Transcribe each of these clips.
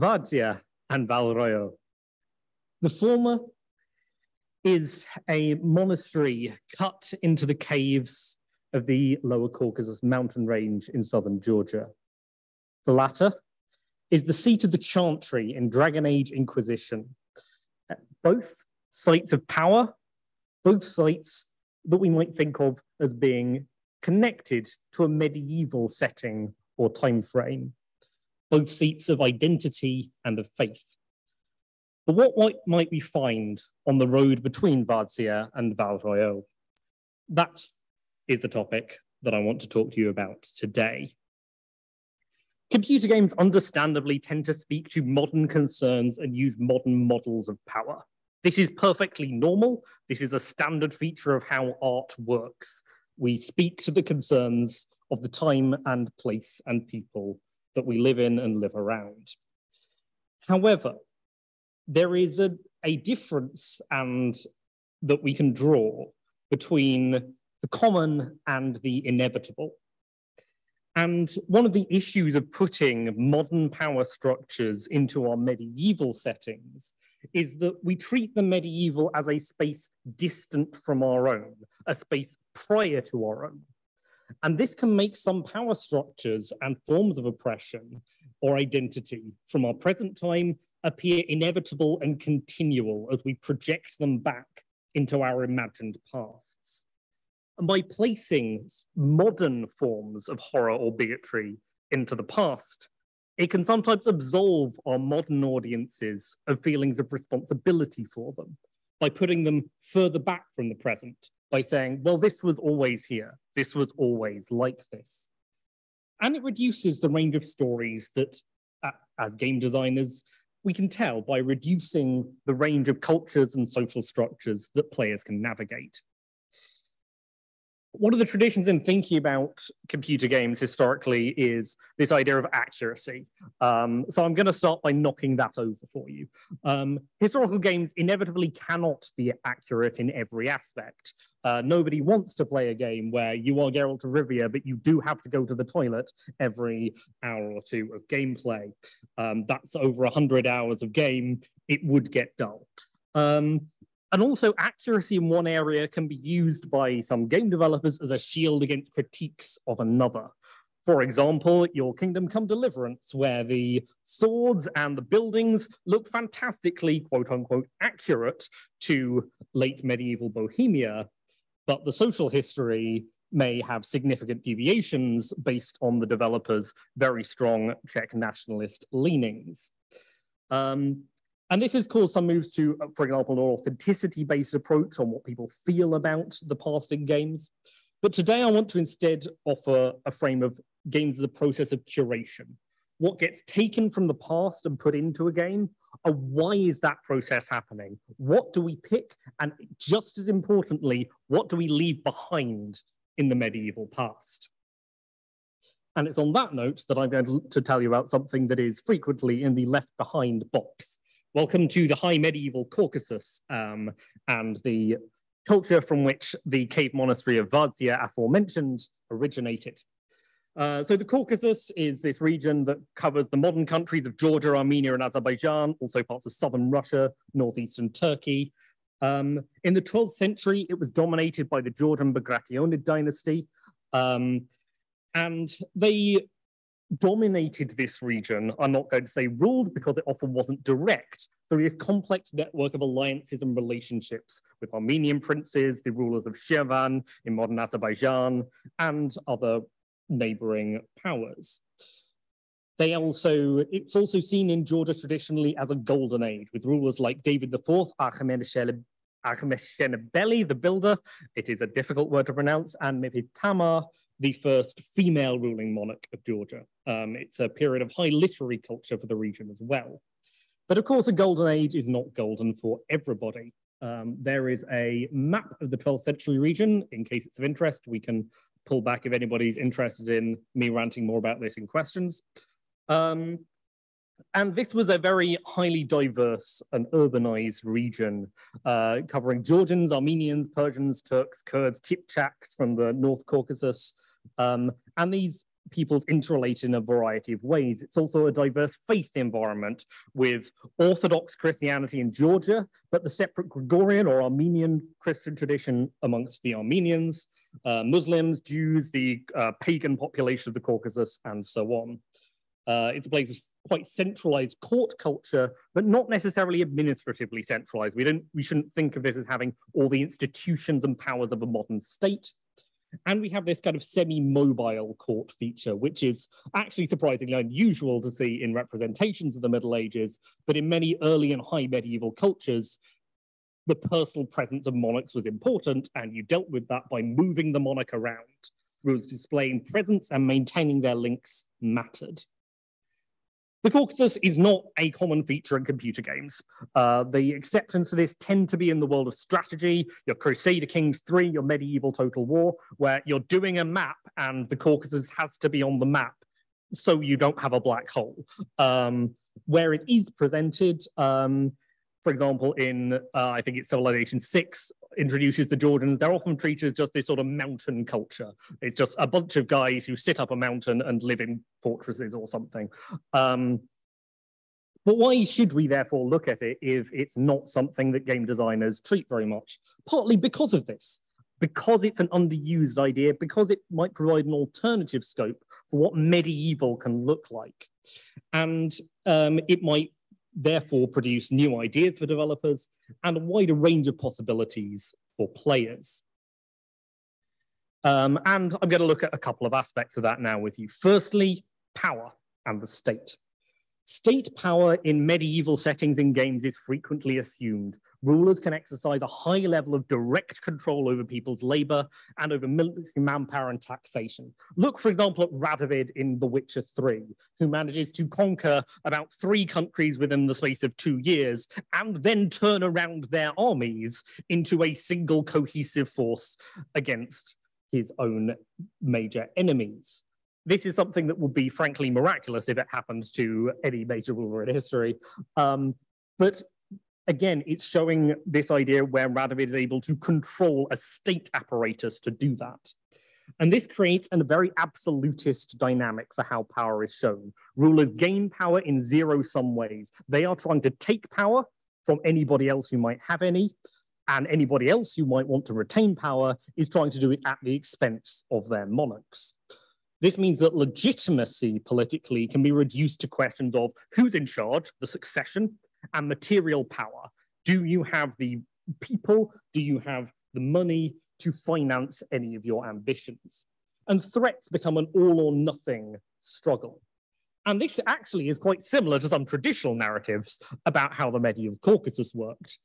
Vardzia and Val Royeaux. The former is a monastery cut into the caves of the Lower Caucasus mountain range in southern Georgia. The latter is the seat of the chantry in Dragon Age Inquisition. Both sites of power, both sites that we might think of as being connected to a medieval setting or time frame, both seats of identity and of faith. But what might we find on the road between Vardzia and Val Royeaux? That is the topic that I want to talk to you about today. Computer games understandably tend to speak to modern concerns and use modern models of power. This is perfectly normal. This is a standard feature of how art works. We speak to the concerns of the time and place and people that we live in and live around. However, there is a, a difference and that we can draw between the common and the inevitable. And one of the issues of putting modern power structures into our medieval settings is that we treat the medieval as a space distant from our own, a space prior to our own. And this can make some power structures and forms of oppression or identity from our present time appear inevitable and continual as we project them back into our imagined pasts. And by placing modern forms of horror or bigotry into the past, it can sometimes absolve our modern audiences of feelings of responsibility for them by putting them further back from the present, by saying, well, this was always here, this was always like this. And it reduces the range of stories that, uh, as game designers, we can tell by reducing the range of cultures and social structures that players can navigate one of the traditions in thinking about computer games historically is this idea of accuracy. Um, so I'm going to start by knocking that over for you. Um, historical games inevitably cannot be accurate in every aspect. Uh, nobody wants to play a game where you are Geralt of Rivia, but you do have to go to the toilet every hour or two of gameplay. Um, that's over 100 hours of game. It would get dull. Um, and also, accuracy in one area can be used by some game developers as a shield against critiques of another. For example, your Kingdom Come Deliverance, where the swords and the buildings look fantastically, quote unquote, accurate to late medieval Bohemia, but the social history may have significant deviations based on the developer's very strong Czech nationalist leanings. Um, and this has caused some moves to, uh, for example, an authenticity-based approach on what people feel about the past in games. But today I want to instead offer a frame of games as a process of curation. What gets taken from the past and put into a game, and why is that process happening? What do we pick? And just as importantly, what do we leave behind in the medieval past? And it's on that note that I'm going to, tell you about something that is frequently in the left behind box. Welcome to the High Medieval Caucasus um, and the culture from which the cave monastery of Vardzia aforementioned originated. Uh, so the Caucasus is this region that covers the modern countries of Georgia, Armenia, and Azerbaijan, also parts of southern Russia, northeastern Turkey. Um, in the 12th century, it was dominated by the Georgian Bagrationi dynasty. Um, and they dominated this region. I'm not going to say ruled because it often wasn't direct through this complex network of alliances and relationships with Armenian princes, the rulers of Shirvan in modern Azerbaijan, and other neighboring powers. They also, it's also seen in Georgia traditionally as a golden age with rulers like David IV, Aghmashenebeli, the builder, it is a difficult word to pronounce, and maybe Tamar, the first female ruling monarch of Georgia. Um, it's a period of high literary culture for the region as well. But of course, a golden age is not golden for everybody. Um, there is a map of the 12th century region. In case it's of interest, we can pull back if anybody's interested in me ranting more about this in questions. Um, and this was a very highly diverse and urbanized region, uh, covering Georgians, Armenians, Persians, Turks, Kurds, Kipchaks from the North Caucasus, um, and these peoples interrelate in a variety of ways. It's also a diverse faith environment with Orthodox Christianity in Georgia, but the separate Gregorian or Armenian Christian tradition amongst the Armenians, uh, Muslims, Jews, the uh, pagan population of the Caucasus, and so on. Uh, it's a place of quite centralized court culture, but not necessarily administratively centralized. We don't, we shouldn't think of this as having all the institutions and powers of a modern state. And we have this kind of semi-mobile court feature, which is actually surprisingly unusual to see in representations of the Middle Ages, but in many early and high medieval cultures, the personal presence of monarchs was important, and you dealt with that by moving the monarch around. Displaying presence and maintaining their links mattered. The Caucasus is not a common feature in computer games. Uh, the exceptions to this tend to be in the world of strategy, your Crusader Kings 3, your medieval Total War, where you're doing a map and the Caucasus has to be on the map so you don't have a black hole. Um, where it is presented, um, for example, in uh, I think it's Civilization 6, introduces the Georgians, they're often treated as just this sort of mountain culture. It's just a bunch of guys who sit up a mountain and live in fortresses or something. Um, but why should we therefore look at it if it's not something that game designers treat very much? Partly because of this, because it's an underused idea, because it might provide an alternative scope for what medieval can look like. And um, it might therefore produce new ideas for developers and a wider range of possibilities for players. Um, and I'm going to look at a couple of aspects of that now with you. Firstly, power and the state. State power in medieval settings in games is frequently assumed. Rulers can exercise a high level of direct control over people's labor and over military manpower and taxation. Look, for example, at Radovid in The Witcher 3, who manages to conquer about three countries within the space of two years and then turn around their armies into a single cohesive force against his own major enemies this is something that would be frankly miraculous if it happened to any major ruler in history. Um, but again, it's showing this idea where Radovid is able to control a state apparatus to do that. And this creates a very absolutist dynamic for how power is shown. Rulers gain power in zero sum ways. They are trying to take power from anybody else who might have any, and anybody else who might want to retain power is trying to do it at the expense of their monarchs. This means that legitimacy politically can be reduced to questions of who's in charge, the succession, and material power. Do you have the people? Do you have the money to finance any of your ambitions? And threats become an all or nothing struggle. And this actually is quite similar to some traditional narratives about how the medieval Caucasus worked.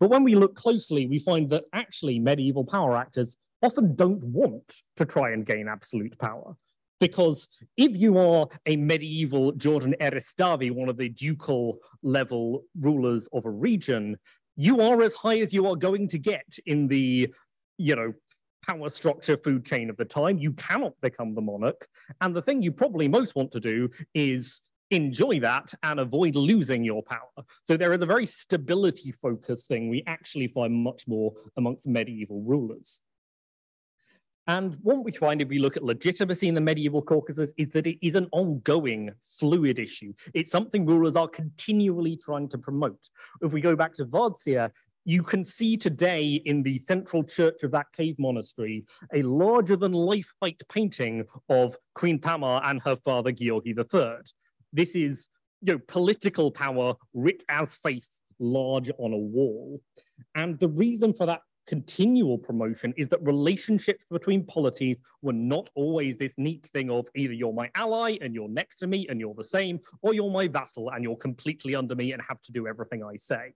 But when we look closely, we find that actually medieval power actors often don't want to try and gain absolute power. Because if you are a medieval Georgian Eristavi, one of the ducal level rulers of a region, you are as high as you are going to get in the, you know, power structure food chain of the time. You cannot become the monarch. And the thing you probably most want to do is enjoy that and avoid losing your power. So there is a very stability focused thing we actually find much more amongst medieval rulers. And what we find if we look at legitimacy in the medieval Caucasus is that it is an ongoing, fluid issue. It's something rulers are continually trying to promote. If we go back to Vardzia, you can see today in the central church of that cave monastery a larger than life height painting of Queen Tamar and her father Giorgi III. This is you know, political power writ as faith large on a wall. And the reason for that continual promotion is that relationships between polities were not always this neat thing of either you're my ally and you're next to me and you're the same, or you're my vassal and you're completely under me and have to do everything I say.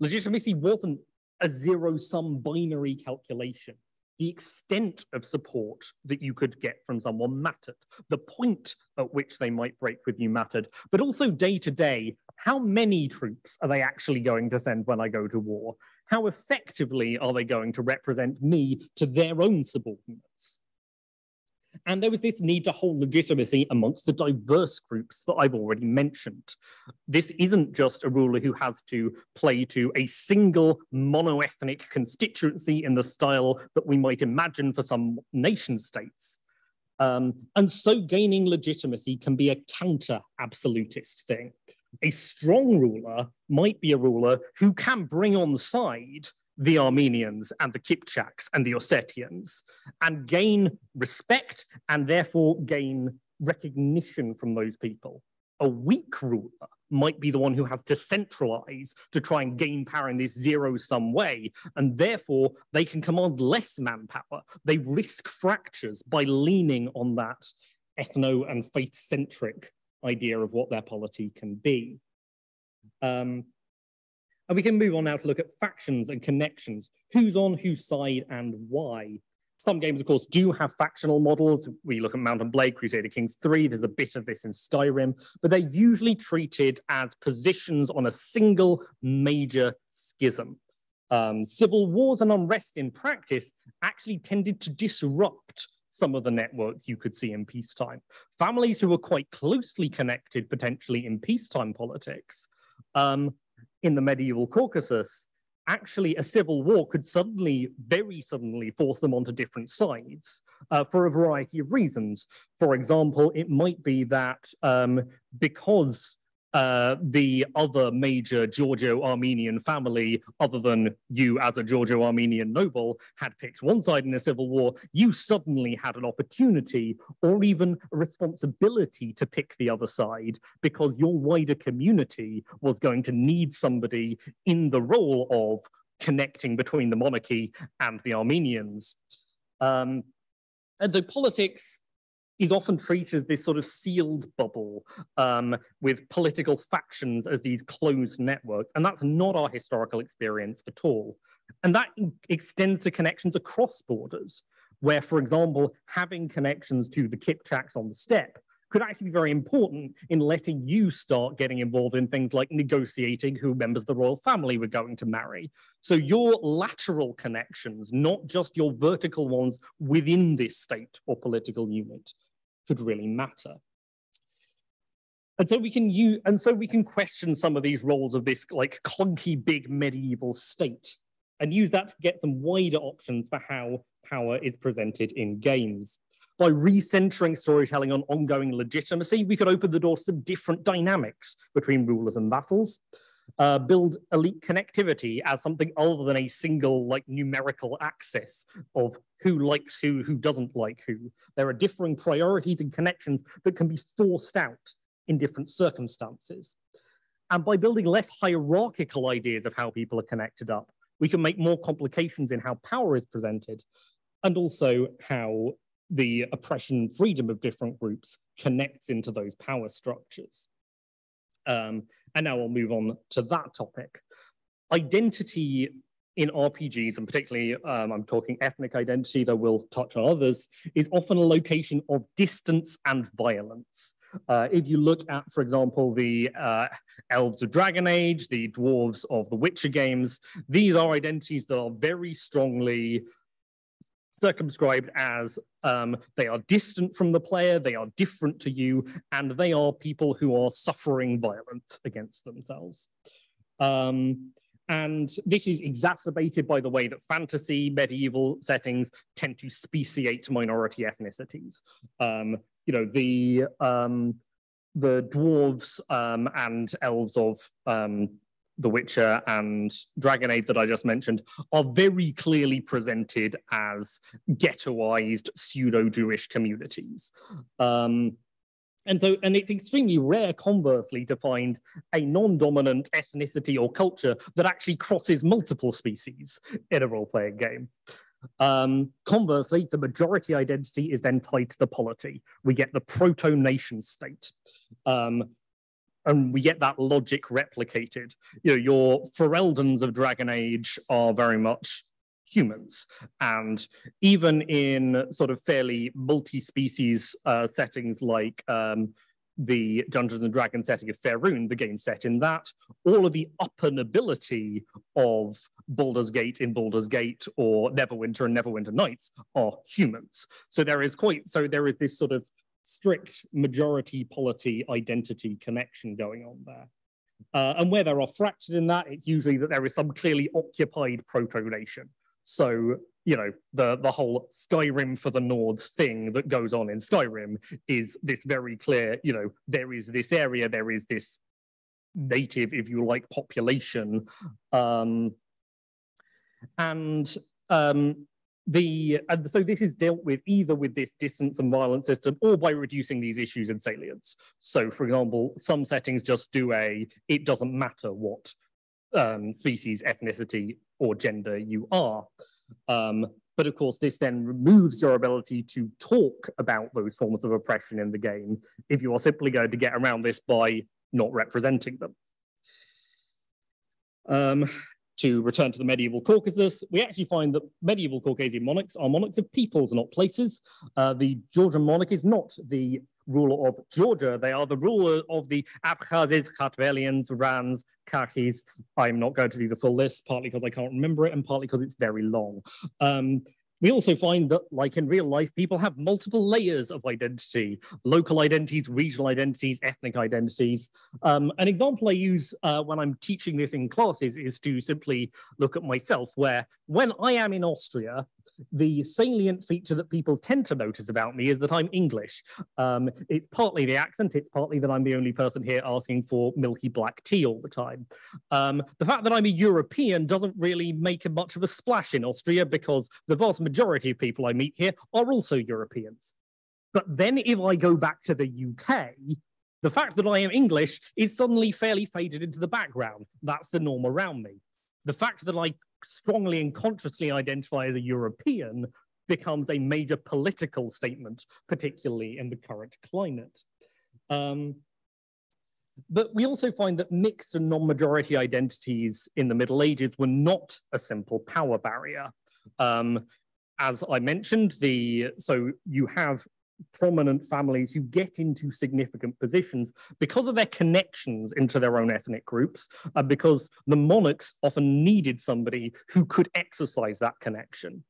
Legitimacy wasn't a zero sum binary calculation. The extent of support that you could get from someone mattered. The point at which they might break with you mattered. But also day to day, how many troops are they actually going to send when I go to war? How effectively are they going to represent me to their own subordinates? And there was this need to hold legitimacy amongst the diverse groups that I've already mentioned. This isn't just a ruler who has to play to a single monoethnic constituency in the style that we might imagine for some nation states. Um, and so gaining legitimacy can be a counter absolutist thing. A strong ruler might be a ruler who can bring on side the Armenians and the Kipchaks and the Ossetians and gain respect and therefore gain recognition from those people. A weak ruler might be the one who has to centralize to try and gain power in this zero sum way. And therefore, they can command less manpower. They risk fractures by leaning on that ethno and faith centric idea of what their polity can be. Um, and we can move on now to look at factions and connections, who's on whose side and why. Some games, of course, do have factional models. We look at Mount and Blade, Crusader Kings 3, there's a bit of this in Skyrim, but they're usually treated as positions on a single major schism. Um, civil wars and unrest in practice actually tended to disrupt some of the networks you could see in peacetime. Families who were quite closely connected potentially in peacetime politics um, in the medieval Caucasus actually a civil war could suddenly, very suddenly, force them onto different sides uh, for a variety of reasons. For example, it might be that um, because uh, the other major Georgio-Armenian family, other than you as a Georgio-Armenian noble, had picked one side in a civil war, you suddenly had an opportunity or even a responsibility to pick the other side because your wider community was going to need somebody in the role of connecting between the monarchy and the Armenians. Um, and so politics is often treated as this sort of sealed bubble um, with political factions as these closed networks. And that's not our historical experience at all. And that extends to connections across borders, where, for example, having connections to the Kipchaks on the steppe could actually be very important in letting you start getting involved in things like negotiating who members of the royal family were going to marry. So your lateral connections, not just your vertical ones within this state or political unit, could really matter. And so we can use, and so we can question some of these roles of this like clunky big medieval state and use that to get some wider options for how power is presented in games. By recentering storytelling on ongoing legitimacy, we could open the door to some different dynamics between rulers and battles uh, build elite connectivity as something other than a single like numerical axis of who likes who, who doesn't like who. There are differing priorities and connections that can be forced out in different circumstances. And by building less hierarchical ideas of how people are connected up, we can make more complications in how power is presented and also how the oppression freedom of different groups connects into those power structures. Um, and now I'll move on to that topic. Identity in RPGs, and particularly um, I'm talking ethnic identity, though we'll touch on others, is often a location of distance and violence. Uh, if you look at, for example, the uh, Elves of Dragon Age, the Dwarves of the Witcher games, these are identities that are very strongly circumscribed as um, they are distant from the player, they are different to you, and they are people who are suffering violence against themselves. Um, and this is exacerbated by the way that fantasy medieval settings tend to speciate minority ethnicities. Um, you know, the um, the dwarves um, and elves of um, the Witcher and Dragon Age that I just mentioned are very clearly presented as ghettoized pseudo-Jewish communities. Um, and so, and it's extremely rare, conversely, to find a non-dominant ethnicity or culture that actually crosses multiple species in a role-playing game. Um, conversely, the majority identity is then tied to the polity. We get the proto-nation state. Um, and we get that logic replicated. You know, your Fereldans of Dragon Age are very much humans. And even in sort of fairly multi-species uh, settings like um, the Dungeons and Dragons setting of Faerun, the game set in that, all of the upper nobility of Baldur's Gate in Baldur's Gate or Neverwinter and Neverwinter Nights are humans. So there is quite, so there is this sort of strict majority polity identity connection going on there. Uh, and where there are fractures in that, it's usually that there is some clearly occupied proto-nation. So, you know, the, the whole Skyrim for the Nords thing that goes on in Skyrim is this very clear, you know, there is this area, there is this native, if you like, population. Um, and um, the and so this is dealt with either with this distance and violence system or by reducing these issues in salience. So, for example, some settings just do a it doesn't matter what um, species, ethnicity, or gender you are. Um, but of course, this then removes your ability to talk about those forms of oppression in the game if you are simply going to get around this by not representing them. Um, to return to the medieval Caucasus, we actually find that medieval Caucasian monarchs are monarchs of peoples, not places. Uh, the Georgian monarch is not the ruler of Georgia. They are the ruler of the Abkhazes, Kartvelians, Rans, Khakhis. I'm not going to do the full list, partly because I can't remember it and partly because it's very long. Um, we also find that, like in real life, people have multiple layers of identity, local identities, regional identities, ethnic identities. Um, an example I use uh, when I'm teaching this in classes is to simply look at myself, where when I am in Austria, the salient feature that people tend to notice about me is that I'm English. Um, it's partly the accent, it's partly that I'm the only person here asking for milky black tea all the time. Um, the fact that I'm a European doesn't really make much of a splash in Austria because the vast majority of people I meet here are also Europeans. But then if I go back to the UK, the fact that I am English is suddenly fairly faded into the background. That's the norm around me. The fact that I strongly and consciously identify as a European becomes a major political statement, particularly in the current climate. Um, but we also find that mixed and non-majority identities in the Middle Ages were not a simple power barrier. Um, as I mentioned, the so you have prominent families who get into significant positions because of their connections into their own ethnic groups, and because the monarchs often needed somebody who could exercise that connection.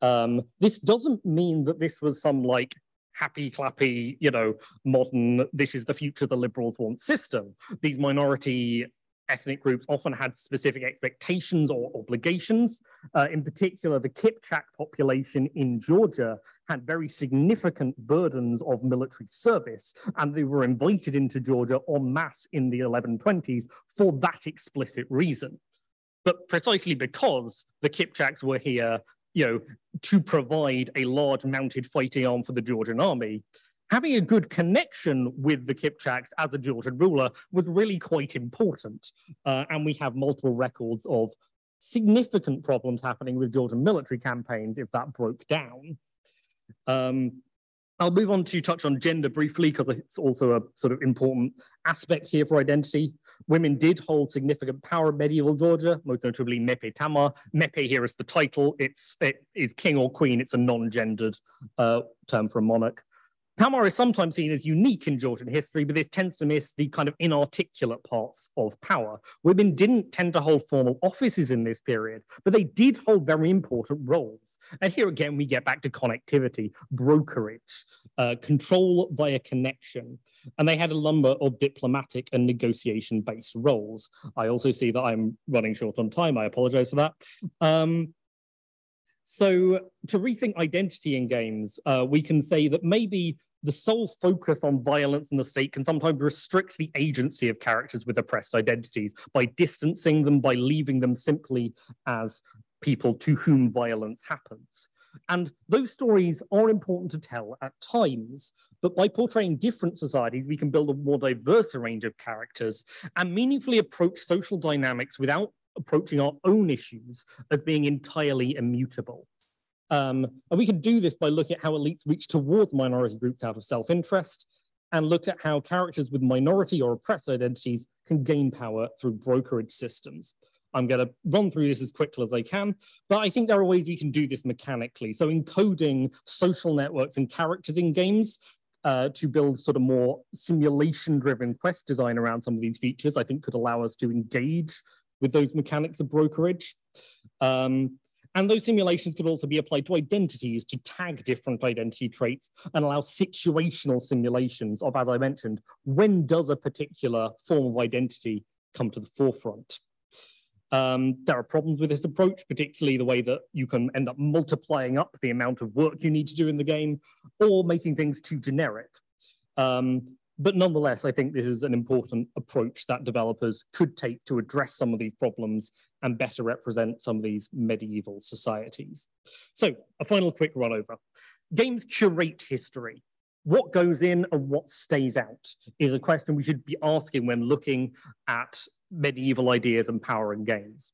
Um, this doesn't mean that this was some like happy clappy, you know, modern, this is the future the liberals want system. These minority ethnic groups often had specific expectations or obligations. Uh, in particular, the Kipchak population in Georgia had very significant burdens of military service, and they were invited into Georgia en masse in the 1120s for that explicit reason. But precisely because the Kipchaks were here, you know, to provide a large mounted fighting arm for the Georgian army, having a good connection with the Kipchaks as a Georgian ruler was really quite important. Uh, and we have multiple records of significant problems happening with Georgian military campaigns if that broke down. Um, I'll move on to touch on gender briefly because it's also a sort of important aspect here for identity. Women did hold significant power in medieval Georgia, most notably Mepe Tamar. Mepe here is the title. It's it is king or queen. It's a non-gendered uh, term for a monarch. Tamar is sometimes seen as unique in Georgian history, but this tends to miss the kind of inarticulate parts of power. Women didn't tend to hold formal offices in this period, but they did hold very important roles. And here again, we get back to connectivity, brokerage, uh, control via connection. And they had a number of diplomatic and negotiation based roles. I also see that I'm running short on time. I apologize for that. Um, so to rethink identity in games, uh, we can say that maybe the sole focus on violence in the state can sometimes restrict the agency of characters with oppressed identities by distancing them, by leaving them simply as people to whom violence happens. And those stories are important to tell at times, but by portraying different societies, we can build a more diverse range of characters and meaningfully approach social dynamics without approaching our own issues as being entirely immutable. Um, and we can do this by looking at how elites reach towards minority groups out of self-interest and look at how characters with minority or oppressed identities can gain power through brokerage systems. I'm going to run through this as quickly as I can, but I think there are ways we can do this mechanically. So encoding social networks and characters in games uh, to build sort of more simulation-driven quest design around some of these features, I think could allow us to engage with those mechanics of brokerage. Um, and those simulations could also be applied to identities to tag different identity traits and allow situational simulations of, as I mentioned, when does a particular form of identity come to the forefront? Um, there are problems with this approach, particularly the way that you can end up multiplying up the amount of work you need to do in the game or making things too generic. Um, but nonetheless, I think this is an important approach that developers could take to address some of these problems and better represent some of these medieval societies. So a final quick run over. Games curate history. What goes in and what stays out is a question we should be asking when looking at medieval ideas and power in games.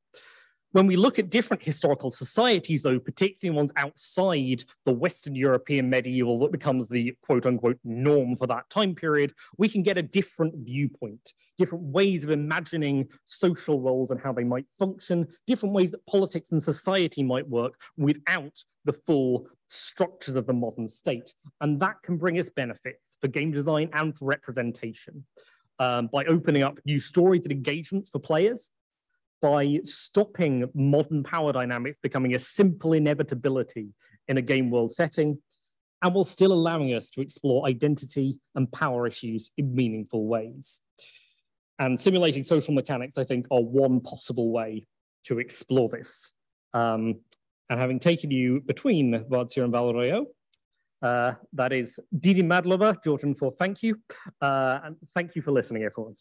When we look at different historical societies, though, particularly ones outside the Western European medieval that becomes the quote unquote norm for that time period, we can get a different viewpoint, different ways of imagining social roles and how they might function, different ways that politics and society might work without the full structures of the modern state. And that can bring us benefits for game design and for representation. Um, by opening up new stories and engagements for players, by stopping modern power dynamics becoming a simple inevitability in a game world setting, and while still allowing us to explore identity and power issues in meaningful ways. And simulating social mechanics, I think, are one possible way to explore this. Um, and having taken you between Vardzia and Val Royeaux, uh, that is Didi Madloba, Georgian for thank you. Uh, and thank you for listening, everyone.